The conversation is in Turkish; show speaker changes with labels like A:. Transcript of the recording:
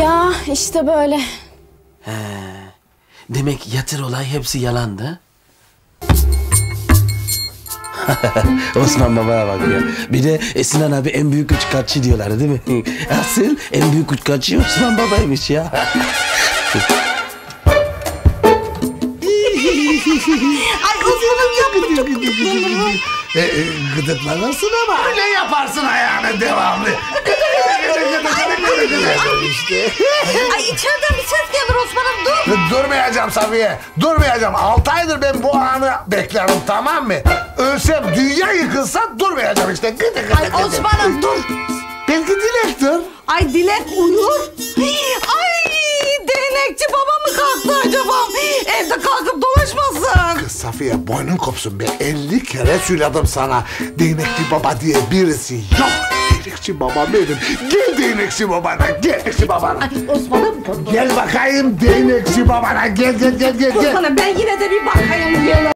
A: Ya işte böyle.
B: Demek yatır olay hepsi yalandı. Osman babaya bak ya. Bir de e, Sinan abi en büyük uçkaççı diyorlar değil mi? Asıl en büyük uçkaççı Osman babaymış ya.
C: Ay Osman'ım çok gıdıklanırım.
D: E, e, gıdıklanırsın ama.
E: Öyle yaparsın ayağını devamlı.
D: İşte.
C: Ay içeriden bir ses gelir Osman'ım dur.
E: Durmayacağım Safiye. Durmayacağım. Altı aydır ben bu anı beklerim tamam mı? Ölsem dünya yıkılsa durmayacağım işte. Gıdı gıdı
C: Ay
E: gıdı.
C: Osman'ım dur.
D: Belki dilektir.
C: Ay Dilek uyur. Ay değnekçi baba mı kalktı acaba? Evde kalkıp dolaşmasın.
E: Kız Safiye boynun kopsun be. 50 kere söyledim sana. Değnekçi baba diye birisi yok. Değnekçi baba benim. Gel değnekçi babana. Değnekçi babana.
C: Ay Osman'ım.
E: Gel bakayım değnekçi babana. Gel gel gel gel. gel.
C: Osman'ım ben yine de bir bakayım. Gel.